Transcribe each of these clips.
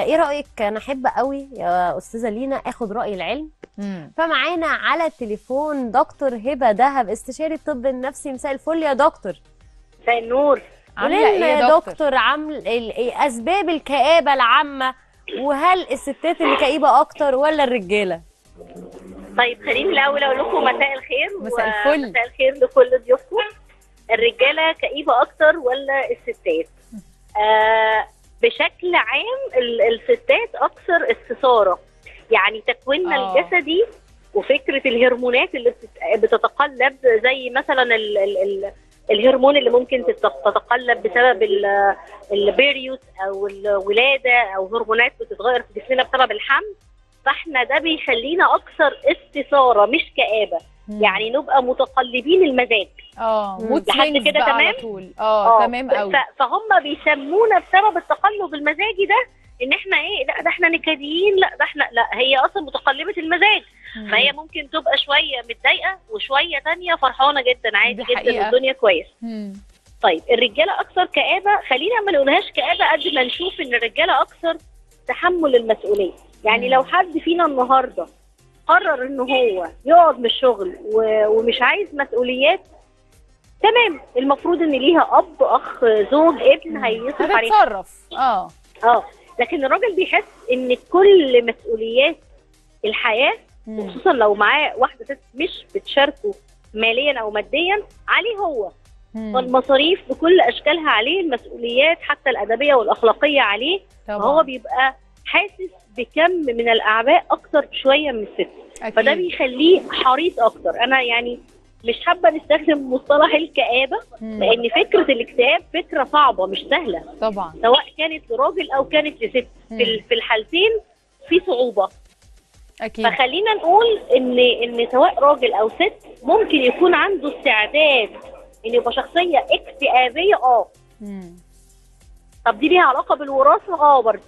إيه رأيك؟ أنا احب قوي يا أستاذة لينا اخد رأي العلم. مم. فمعانا على التليفون دكتور هبة دهب استشاري الطب النفسي. مساء الفل يا دكتور. مساء النور. عاملة إيه يا دكتور؟ دكتور عامل أسباب الكآبة العامة. وهل الستات اللي كئيبة أكتر ولا الرجالة؟ طيب خليني الأول أقول لكم مساء الخير مساء الفل. مساء الخير لكل ضيوفكم. الرجالة كئيبة أكتر ولا الستات؟ آه بشكل عام ال- الستات أكثر استثارة يعني تكويننا آه. الجسدي وفكرة الهرمونات اللي بتت- بتتقلب زي مثلا ال ال ال الهرمون اللي ممكن تت- تتقلب بسبب ال- البيريوس أو الولاده أو هرمونات بتتغير في جسمنا بسبب الحمل فإحنا ده بيخلينا أكثر استثارة مش كآبة مم. يعني نبقى متقلبين المزاج آه لحد كده تمام؟ طول آه تمام قوي فهم بيسمونا بسبب التقلب المزاجي ده إن إحنا إيه لأ ده إحنا نكديين لأ ده إحنا لأ هي أصلا متقلبة المزاج مم. فهي ممكن تبقى شوية متضايقة وشوية تانية فرحانة جدا عادي دي جدا. والدنيا كويس مم. طيب الرجالة أكثر كآبة خلينا ما نقولهاش كآبة قد ما نشوف إن الرجالة أكثر تحمل المسؤولية يعني مم. لو حد فينا النهارده قرر إن هو يقعد من الشغل ومش عايز مسؤوليات تمام. المفروض إن ليها أب أخ زوج ابن هيصرف عليه هتتصرف آه. آه. لكن الراجل بيحس إن كل مسؤوليات الحياة. وخصوصا لو معاه واحدة ست مش بتشاركه ماليا أو ماديا عليه هو. مم. والمصاريف بكل أشكالها عليه المسؤوليات حتى الأدبية والأخلاقية عليه طبعا. فهو بيبقى حاسس بكم من الأعباء أكتر شوية من الست. أكيد. فده بيخليه حريص أكتر. أنا يعني مش حابة نستخدم مصطلح الكآبة مم. لأن فكرة الاكتئاب فكرة صعبة مش سهلة. طبعا. سواء كانت لراجل أو كانت لست. في في الحالتين في صعوبة. أكيد. فخلينا نقول ان إن سواء راجل أو ست ممكن يكون عنده استعداد إن يبقى شخصية اكتئابية آه. طب دي ليها علاقة بالوراثة؟ آه برضه.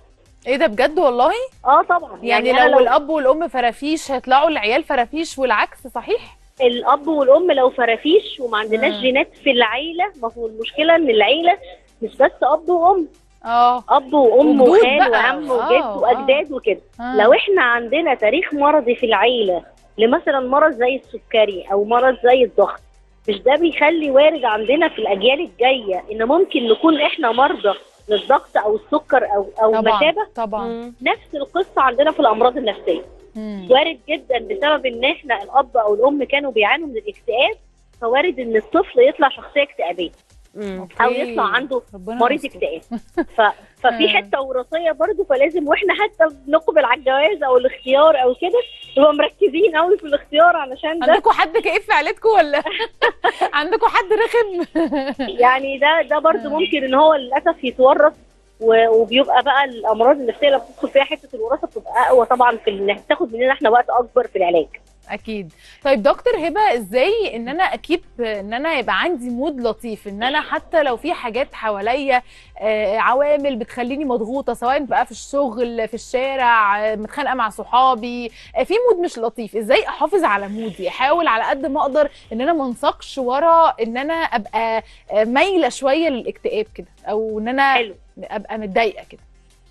إيه ده بجد والله آه طبعا يعني, أنا لو الأب والأم فرافيش هيطلعوا العيال فرافيش والعكس صحيح الأب والأم لو فرافيش وما عندناش. جينات في العيلة ما هو المشكلة إن العيلة مش بس أب وأم آه أب وأم وخال. وعم آه، وجد آه. وأجداد وكده آه. لو إحنا عندنا تاريخ مرضي في العيلة لمثلا مرض زي السكري أو مرض زي الضغط مش ده بيخلي وارد عندنا في الأجيال الجاية إن ممكن نكون إحنا مرضى للضغط أو السكر أو أو طبعا شابه طبعا. نفس القصة عندنا في الأمراض النفسية مم. وارد جدا بسبب إن إحنا الأب أو الأم كانوا بيعانوا من الاكتئاب فوارد إن الطفل يطلع شخصية اكتئابية. أو. يطلع عنده مريض. اكتئاب. ف... ففي آه. حتة وراثية برضو فلازم وإحنا حتى بنقبل على الجواز أو الاختيار أو كده نبقى مركزين قوي في الاختيار علشان ده. عندكم حد كئيب في عيلتكم ولا؟ عندكم حد رخم؟ يعني ده ده برضو ممكن إن هو للأسف يتورث و- وبيبقى بقى الأمراض النفسية اللي بتدخل فيها حتة الوراثة بتبقى أقوى طبعا في إن تاخد مننا إحنا وقت أكبر في العلاج. أكيد. طيب دكتور هبة إزاي إن أنا أكيب إن أنا يبقى عندي مود لطيف؟ إن أنا حتى لو في حاجات حواليا آه، عوامل بتخليني مضغوطة سواء بقى في الشغل في الشارع متخانقة مع صحابي آه، في mood مش لطيف. إزاي أحافظ على mood ي؟ أحاول على قد ما أقدر إن أنا ما انساقش ورا إن أنا أبقى آه، مايلة شوية للاكتئاب كده أو إن أنا حلو. أبقى متضايقة كده.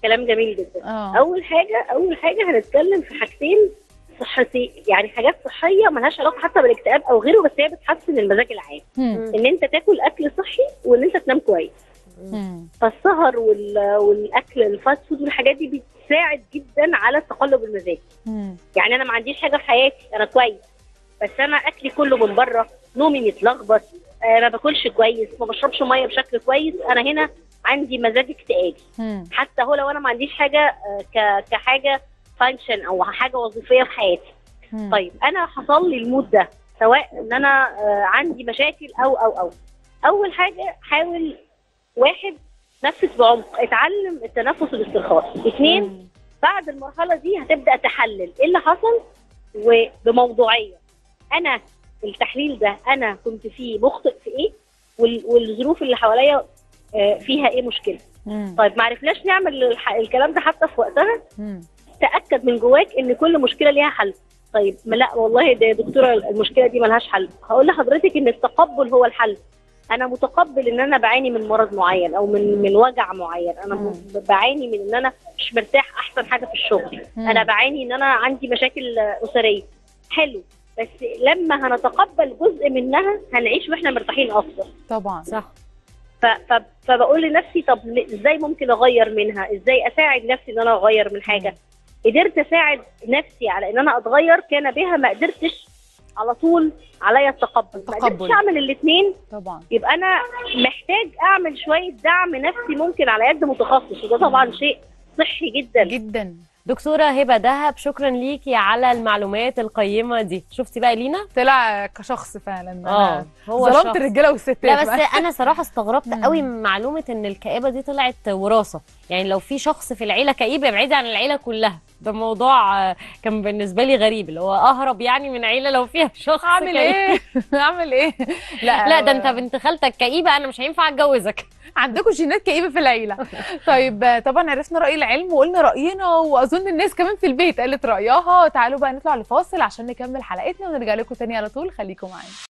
كلام جميل جدا. آه. أول حاجة أول حاجة هنتكلم في حاجتين صحتي يعني حاجات صحية ملهاش علاقة حتى بالاكتئاب أو غيره بس هي بتحسن المزاج العام. إن أنت تاكل أكل صحي وإن أنت تنام كويس. فالسهر وال... والأكل ال fast food والحاجات دي بتساعد جدا على التقلب المزاجي مم. يعني أنا ما عنديش حاجة في حياتي أنا كويس بس أنا أكلي كله من بره نومي متلخبط آه ما باكلش كويس ما بشربش مية بشكل كويس أنا هنا عندي مزاج اكتئابي. حتى هو لو أنا ما عنديش حاجة آه، ك... كحاجة function أو حاجة وظيفية في حياتي مم. طيب أنا حصل لي ال mood ده سواء إن أنا آه، عندي مشاكل أو أو أو أول حاجة حاول واحد نفس بعمق اتعلم التنفس والاسترخاء اثنين. بعد المرحلة دي هتبدأ تحلل إيه اللي حصل وبموضوعية أنا التحليل ده أنا كنت فيه مخطئ في إيه وال- والظروف اللي حواليا آه، فيها إيه مشكلة مم. طيب ما عرفناش نعمل الكلام ده حتى في وقتها مم. تأكد من جواك إن كل مشكلة ليها حل. طيب ما لا والله ده يا دكتورة المشكلة دي ملهاش حل. هقول لحضرتك إن التقبل هو الحل. أنا متقبل إن أنا بعاني من مرض معين أو من من وجع معين. أنا مم. بعاني من إن أنا مش مرتاح أحسن حاجة في الشغل. مم. أنا بعاني إن أنا عندي مشاكل أسرية. حلو. بس لما هنتقبل جزء منها هنعيش وإحنا مرتاحين أكتر. طبعا صح. فبقول لنفسي طب إزاي ممكن أغير منها؟ إزاي أساعد نفسي إن أنا أغير من حاجة؟ قدرت أساعد نفسي على إن أنا أتغير كان بها ما قدرتش على طول عليا التقبل. ما. قدرتش أعمل الاثنين طبعا. يبقى أنا محتاج أعمل شوية دعم نفسي ممكن على يد متخصص وده طبعا شيء صحي جدا. جدا. دكتورة هبة دهب شكرا ليكي على المعلومات القيمة دي. شفتي بقى لينا طلع كشخص فعلا. آه أنا هو ظلمت شخص. الرجالة والستات لا بس بقى. أنا صراحة استغربت. قوي من معلومة إن الكآبة دي طلعت وراثة. يعني لو في شخص في العيلة كئيب بعيد عن العيلة كلها. ده موضوع آه، كان بالنسبة لي غريب اللي هو أهرب يعني من عيلة لو فيها شخص أعمل كئيب. إيه؟ أعمل إيه؟ لا لا ده أنت بنت خالتك كئيبة أنا مش هينفع أتجوزك. عندكم جينات كئيبة في العيلة. طيب طبعا عرفنا رأي العلم وقلنا رأينا وأظن الناس كمان في البيت قالت رأيها. تعالوا بقى نطلع لفاصل عشان نكمل حلقتنا ونرجع لكم تاني على طول. خليكم معانا.